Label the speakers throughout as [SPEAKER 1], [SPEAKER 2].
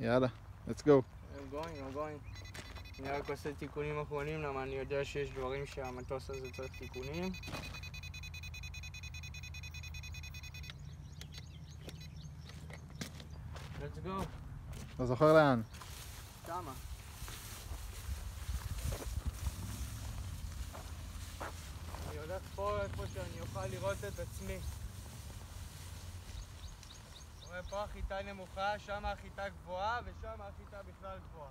[SPEAKER 1] יאללה, let's go.
[SPEAKER 2] I'm going, I'm going. אני רק עושה תיקונים אחרונים, למה אני יודע שיש דברים שהמטוס הזה צריך תיקונים. let's go.
[SPEAKER 1] לא זוכר לאן.
[SPEAKER 2] שמה. אני הולך פה איפה שאני אוכל לראות את עצמי. פה החיטה נמוכה, שם החיטה גבוהה ושם החיטה בכלל גבוהה.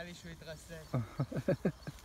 [SPEAKER 2] נראה לי שהוא התרסק.